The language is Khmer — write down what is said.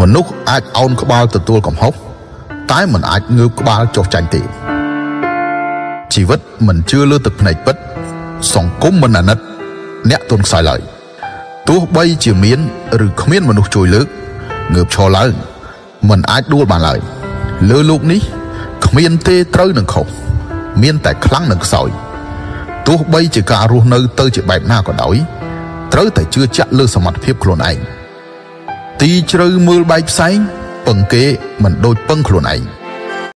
មនុស្សអាចអោនក្បាលទទួលកំហុសតែមិនអាចងើបក្បាលចុះចាញ់ទេជីវិតមិនជឿលើទឹកភ្នែកពិត សង្គមមិនអាណិត អ្នកទុនខ្សោយឡើយទោះបីជាមានឬគ្មានមនុស្សជួយលើកងើបឈរឡើងមិនអាចដួលបានឡើយលើលោកនេះគ្មានទេត្រូវនឹងខុសមានតែខ្លាំងនឹងខ្សោយទោះបីជាការរស់នៅទៅជាបែបណាក៏ដោយត្រូវតែជឿជាក់លើសមត្ថភាពខ្លួនឯង ទីជ្រៅមើលបែកផ្សែងពឹងគេមិនដូចពឹងខ្លួនឯង